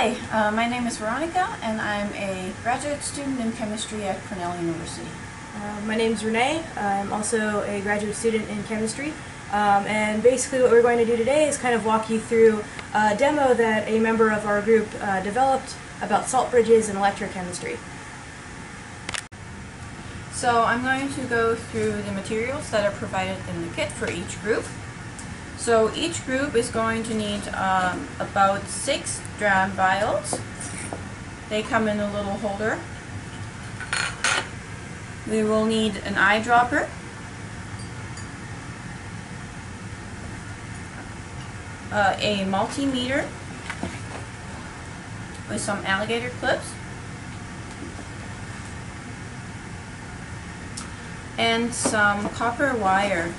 Hi, uh, my name is Veronica and I'm a graduate student in chemistry at Cornell University. Uh, my name is Renee. I'm also a graduate student in chemistry. Um, and basically what we're going to do today is kind of walk you through a demo that a member of our group uh, developed about salt bridges and electrochemistry. So I'm going to go through the materials that are provided in the kit for each group. So each group is going to need um, about six dram vials. They come in a little holder. We will need an eyedropper. Uh, a multimeter with some alligator clips. And some copper wire.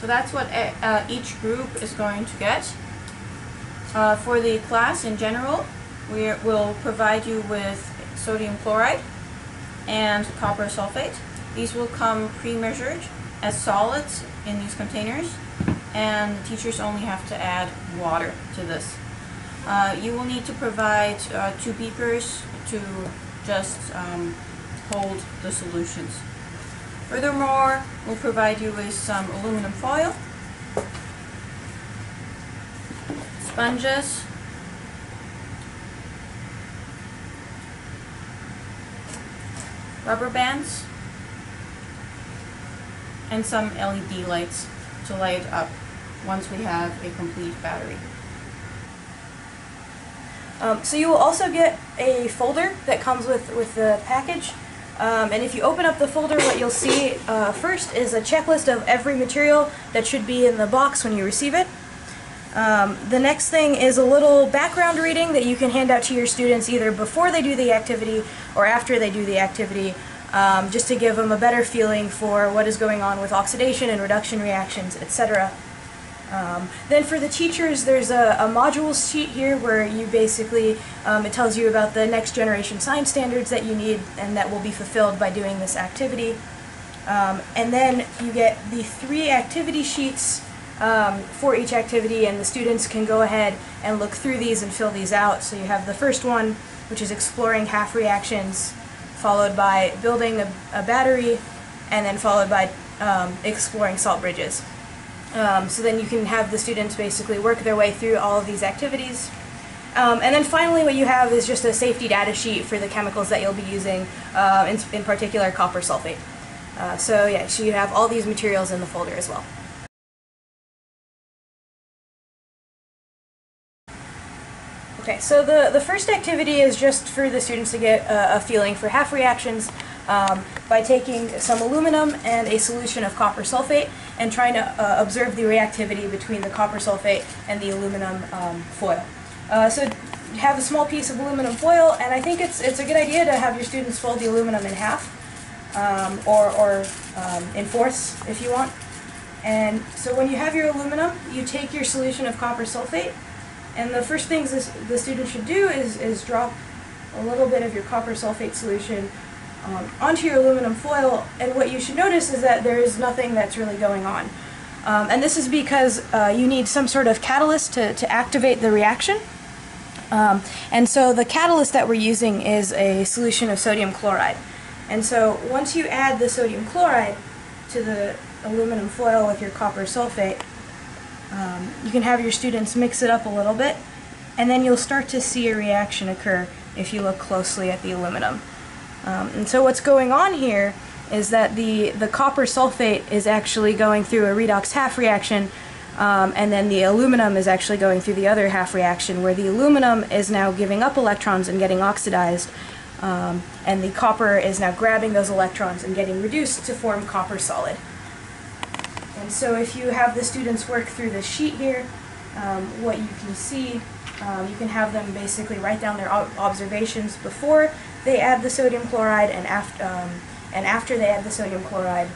So that's what uh, each group is going to get. Uh, for the class in general, we will provide you with sodium chloride and copper sulfate. These will come pre-measured as solids in these containers and the teachers only have to add water to this. Uh, you will need to provide uh, two beakers to just um, hold the solutions. Furthermore, we'll provide you with some aluminum foil, sponges, rubber bands, and some LED lights to light up once we have a complete battery. Um, so you will also get a folder that comes with, with the package. Um, and if you open up the folder, what you'll see uh, first is a checklist of every material that should be in the box when you receive it. Um, the next thing is a little background reading that you can hand out to your students either before they do the activity or after they do the activity um, just to give them a better feeling for what is going on with oxidation and reduction reactions, etc. Um, then for the teachers, there's a, a modules sheet here where you basically, um, it tells you about the next generation science standards that you need and that will be fulfilled by doing this activity. Um, and then you get the three activity sheets um, for each activity and the students can go ahead and look through these and fill these out. So you have the first one, which is exploring half reactions, followed by building a, a battery, and then followed by um, exploring salt bridges. Um, so then you can have the students basically work their way through all of these activities. Um, and then finally what you have is just a safety data sheet for the chemicals that you'll be using, uh, in, in, particular copper sulfate. Uh, so yeah, so you have all these materials in the folder as well. Okay, so the, the first activity is just for the students to get a, a feeling for half reactions um, by taking some aluminum and a solution of copper sulfate and trying to uh, observe the reactivity between the copper sulfate and the aluminum um, foil. Uh, so have a small piece of aluminum foil, and I think it's, it's a good idea to have your students fold the aluminum in half, um, or, or um, in fourths if you want. And so when you have your aluminum, you take your solution of copper sulfate, and the first things this, the student should do is, is drop a little bit of your copper sulfate solution um, onto your aluminum foil, and what you should notice is that there is nothing that's really going on. Um, and this is because uh, you need some sort of catalyst to, to activate the reaction. Um, and so the catalyst that we're using is a solution of sodium chloride. And so once you add the sodium chloride to the aluminum foil with your copper sulfate, um, you can have your students mix it up a little bit, and then you'll start to see a reaction occur if you look closely at the aluminum. Um, and so what's going on here is that the, the copper sulfate is actually going through a redox half reaction um, and then the aluminum is actually going through the other half reaction where the aluminum is now giving up electrons and getting oxidized um, and the copper is now grabbing those electrons and getting reduced to form copper solid. And so if you have the students work through this sheet here, um, what you can see, um, you can have them basically write down their observations before they add the sodium chloride and after, um, and after they add the sodium chloride.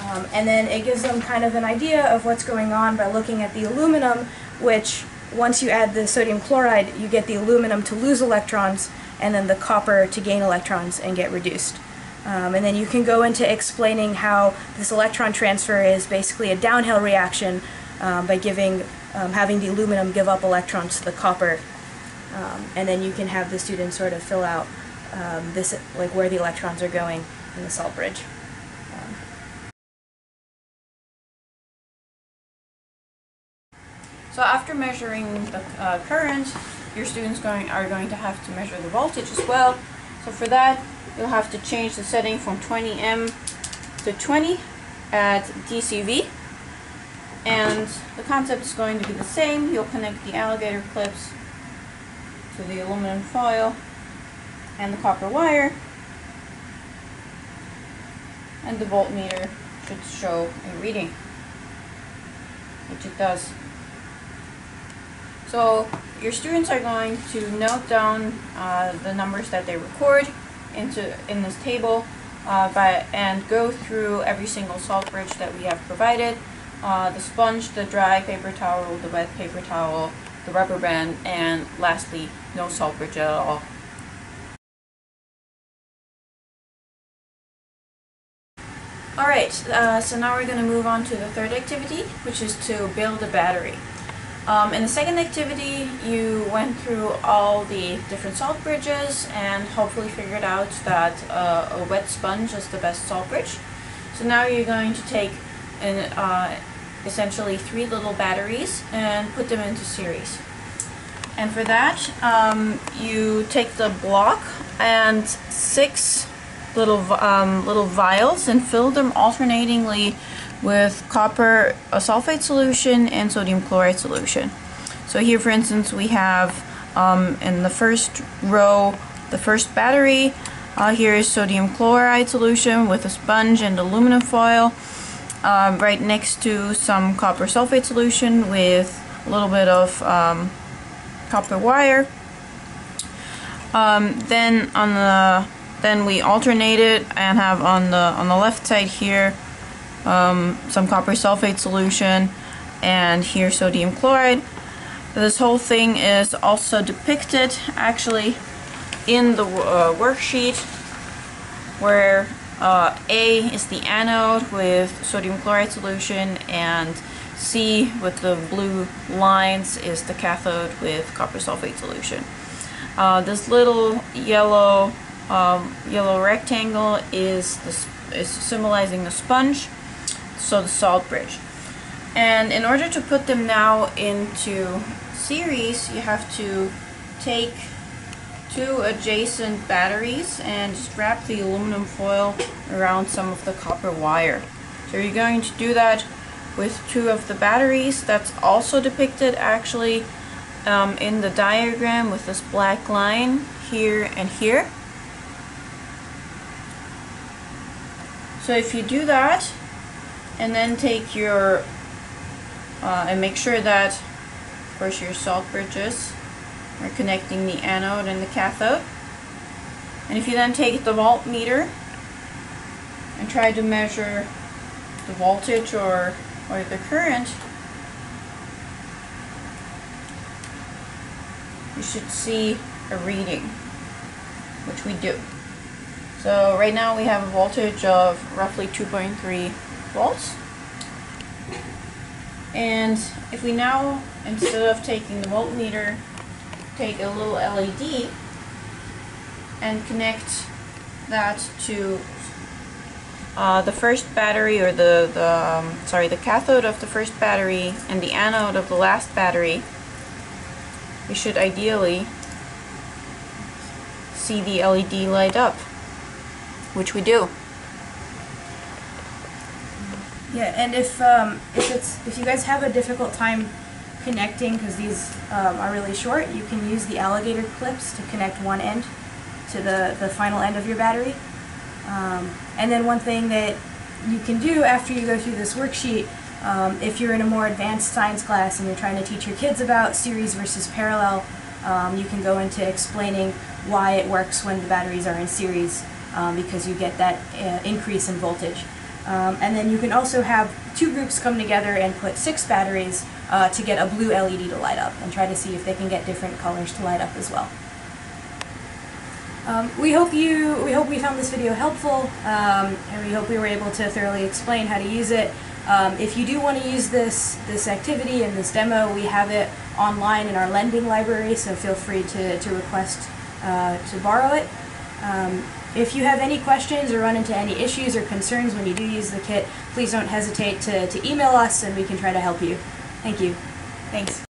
Um, and then it gives them kind of an idea of what's going on by looking at the aluminum, which once you add the sodium chloride, you get the aluminum to lose electrons and then the copper to gain electrons and get reduced. Um, and then you can go into explaining how this electron transfer is basically a downhill reaction um, by giving, um, having the aluminum give up electrons to the copper. Um, and then you can have the students sort of fill out um, this, like where the electrons are going in the salt bridge. Um, So after measuring the uh, current, your students going are going to have to measure the voltage as well. So for that, you'll have to change the setting from 20 M to 20 at DCV. And the concept is going to be the same. You'll connect the alligator clips to the aluminum foil and the copper wire. And the voltmeter should show a reading, which it does. So your students are going to note down uh, the numbers that they record into in this table uh, by, and go through every single salt bridge that we have provided. Uh, the sponge, the dry paper towel, the wet paper towel, the rubber band, and lastly, no salt bridge at all. Alright, uh, so now we're going to move on to the third activity, which is to build a battery. Um, in the second activity, you went through all the different salt bridges and hopefully figured out that uh, a wet sponge is the best salt bridge. So now you're going to take an, uh, essentially three little batteries and put them into series. And for that, um, you take the block and six little um, little vials and fill them alternatingly with copper sulfate solution and sodium chloride solution. So here, for instance, we have um, in the first row the first battery. Uh, here is sodium chloride solution with a sponge and aluminum foil. Um, right next to some copper sulfate solution with a little bit of um, copper wire. Um, then on the then we alternate it and have on the on the left side here um, some copper sulfate solution and here sodium chloride. This whole thing is also depicted actually in the uh, worksheet where uh, A is the anode with sodium chloride solution and C with the blue lines is the cathode with copper sulfate solution. Uh, this little yellow um, yellow rectangle is the, is symbolizing the sponge, so the salt bridge. And in order to put them now into series, you have to take two adjacent batteries and just wrap the aluminum foil around some of the copper wire. So you're going to do that with two of the batteries. That's also depicted actually um, in the diagram with this black line here and here. So if you do that, and then take your, uh, and make sure that, of course, your salt bridges are connecting the anode and the cathode. And if you then take the voltmeter and try to measure the voltage or, or the current, you should see a reading, which we do. So right now we have a voltage of roughly 2.3 volts. And if we now, instead of taking the voltmeter, take a little LED and connect that to uh, the first battery or the, the um, sorry the cathode of the first battery and the anode of the last battery we should ideally see the LED light up which we do. Yeah, and if um, if it's if you guys have a difficult time connecting because these um, are really short, you can use the alligator clips to connect one end to the the final end of your battery. Um, and then one thing that you can do after you go through this worksheet, um, if you're in a more advanced science class and you're trying to teach your kids about series versus parallel, um, you can go into explaining why it works when the batteries are in series um, because you get that uh, increase in voltage. Um, and then you can also have two groups come together and put six batteries uh, to get a blue LED to light up and try to see if they can get different colors to light up as well. Um, we hope you, we hope we found this video helpful, um, and we hope we were able to thoroughly explain how to use it. Um, if you do want to use this this activity and this demo, we have it online in our lending library, so feel free to, to request uh, to borrow it. Um, if you have any questions or run into any issues or concerns when you do use the kit, please don't hesitate to, to email us and we can try to help you. Thank you. Thanks.